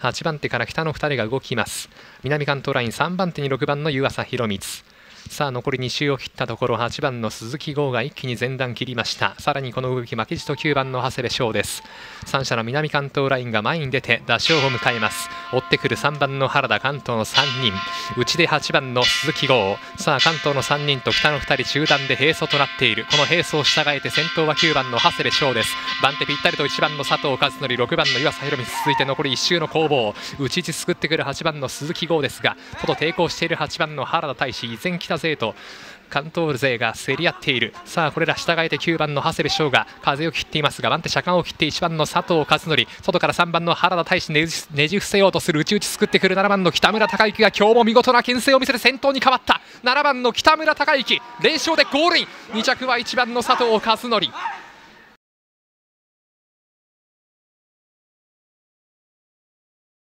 8番手から北の2人が動きます。南関東ライン3番手に6番の湯浅博光さあ残り2周を切ったところ8番の鈴木剛が一気に前段切りました。さらにこの動き負けじと9番の長谷部翔です。3者の南関東ラインが前に出て打賞を迎えます。追ってくる3番の原田関東の3人。内で8番の鈴木剛。さあ関東の3人と北の2人中段で並走となっている。この並走を従えて先頭は9番の長谷部翔です。番手ぴったりと1番の佐藤和則。6番の岩佐宏美続いて残り1周の攻防。内地救ってくる8番の鈴木剛ですが外抵抗している8番の原田大志依然来た勢と。関東勢が競り合っている。さあこれら従えて9番の長谷部翔が風を切っていますが番手車間を切って1番の佐藤和則。外から3番の原田大志ねじねじ伏せようとする内々作ってくる。7番の北村隆之が今日も見事な牽制を見せて先頭に変わった。7番の北村隆之連勝でゴールイン。2着は1番の佐藤和則。